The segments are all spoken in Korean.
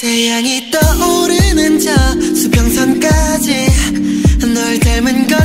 태양이 떠오르는 저 수평선까지 널 닮은 파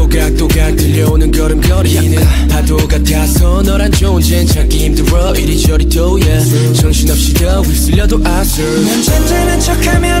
존재는 찾기 힘들어. 이리저리 또 yeah. 정신없이 더 휩쓸려도 아슬. 넌 잔잔한 척하면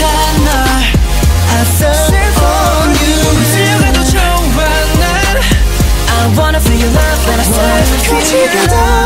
한 널 I serve on you 스며가도 좋아 난 I wanna feel your love that I serve 거치가 더